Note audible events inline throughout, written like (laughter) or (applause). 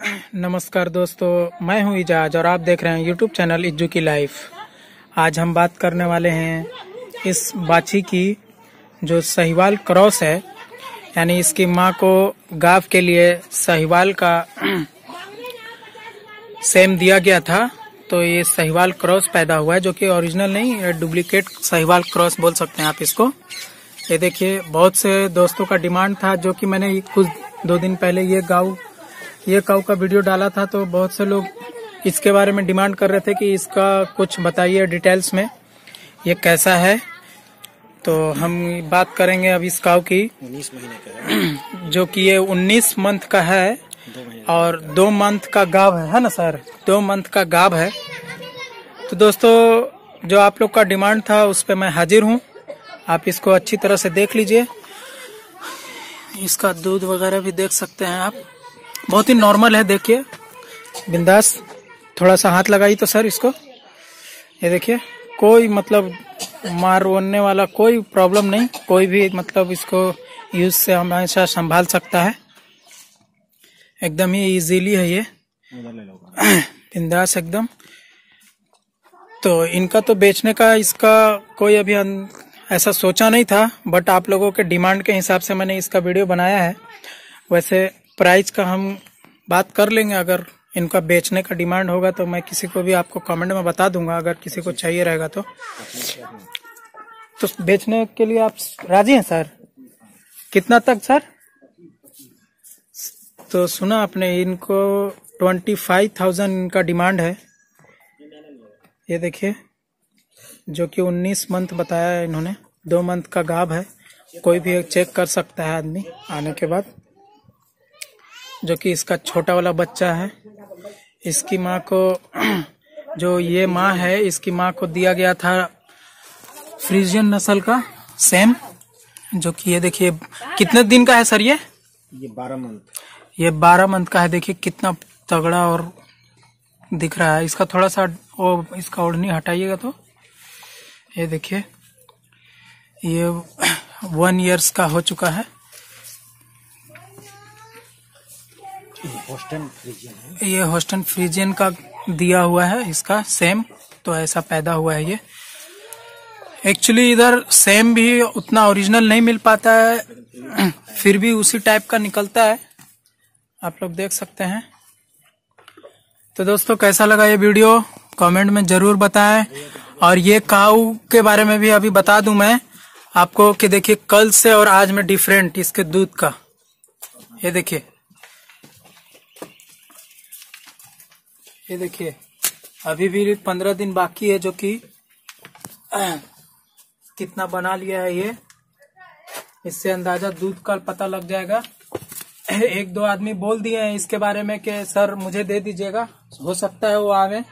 नमस्कार दोस्तों, मैं हूँ इजाज और आप देख रहे हैं यूट्यूब चैनल इज्जू की लाइफ। आज हम बात करने वाले हैं इस बाछी की जो सहीवाल क्रॉस है, यानी इसकी माँ को गाव के लिए सहीवाल का (clears throat) सेम दिया गया था तो ये सहीवाल क्रॉस पैदा हुआ है, जो कि ओरिजिनल नहीं डुप्लीकेट सहीवाल क्रॉस बोल सकते हैं आप इसको। ये देखिए, बहुत से दोस्तों का डिमांड था, जो कि मैंने कुछ दो दिन पहले ये गाँव ये काउ का वीडियो डाला था तो बहुत से लोग इसके बारे में डिमांड कर रहे थे कि इसका कुछ बताइए डिटेल्स में। ये कैसा है? तो हम बात करेंगे अब इस काउ की। उन्नीस महीने का (clears throat) जो कि ये उन्नीस मंथ का है दो और दो मंथ का गाव है है ना सर? दो मंथ का गाव है। तो दोस्तों जो आप लोग का डिमांड था उस पर मैं हाजिर हूँ। आप इसको अच्छी तरह से देख लीजिए। इसका दूध वगैरह भी देख सकते हैं आप। बहुत ही नॉर्मल है, देखिए। बिंदास, थोड़ा सा हाथ लगाई तो सर इसको। ये देखिए, कोई मतलब मार वनने वाला कोई प्रॉब्लम नहीं, कोई भी मतलब इसको यूज़ से हमेशा संभाल सकता है। एकदम ही इजीली है ये। (clears throat) बिंदास एकदम। तो इनका तो बेचने का इसका कोई अभी ऐसा सोचा नहीं था बट आप लोगों के डिमांड के हिसाब से मैंने इसका वीडियो बनाया है। वैसे प्राइस का हम बात कर लेंगे। अगर इनका बेचने का डिमांड होगा तो मैं किसी को भी आपको कमेंट में बता दूँगा, अगर किसी को चाहिए रहेगा तो। तो बेचने के लिए आप राज़ी हैं, सर? कितना तक, सर? तो सुना आपने, इनको ट्वेंटी फाइव थाउज़ेंड इनका डिमांड है। ये देखिए, जो कि उन्नीस मंथ बताया इन्होंने। दो मंथ का गाब है, कोई भी चेक कर सकता है आदमी, आने के बाद। जो कि इसका छोटा वाला बच्चा है। इसकी माँ को जो ये माँ है इसकी माँ को दिया गया था फ्रीजियन नस्ल का सेम जो कि ये देखिए कितने दिन का है सर ये? ये बारह मंथ। ये बारह मंथ का है देखिए कितना तगड़ा और दिख रहा है। इसका थोड़ा सा वो इसका ओढ़नी हटाइएगा तो। ये देखिए ये वन इयर्स का हो चुका है। होस्टन फ्रिजियन ये होस्टन फ्रीजियन का दिया हुआ है, इसका सेम तो ऐसा पैदा हुआ है ये। एक्चुअली इधर सेम भी उतना ओरिजिनल नहीं मिल पाता है, फिर भी उसी टाइप का निकलता है। आप लोग देख सकते हैं। तो दोस्तों, कैसा लगा ये वीडियो कमेंट में ज़रूर बताएँ। और ये काऊ के बारे में भी अभी बता दूँ मैं। आपको कि देखिए, कल से और आज में डिफरेंट इसके दूध का। ये देखिए ये देखिए, अभी भी पंद्रह दिन बाकी है जो कि, कितना बना लिया है ये। इससे अंदाज़ा दूध का पता लग जाएगा। एक दो आदमी बोल दिए हैं इसके बारे में कि, सर, मुझे दे दीजिएगा। हो सकता है वो आवे।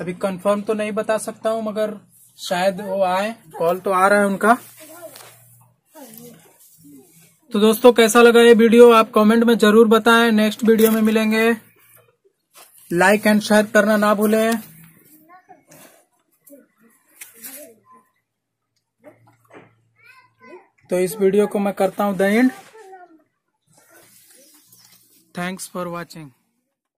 अभी कंफर्म तो नहीं बता सकता हूँ, मगर शायद वो आए। कॉल तो आ रहा है उनका। तो दोस्तों, कैसा लगा ये वीडियो? आप कमेंट में ज़रूर बताएँ। नेक्स्ट वीडियो में मिलेंगे। लाइक एंड शेयर करना ना भूले। तो इस वीडियो को मैं करता हूँ the end. Thanks for watching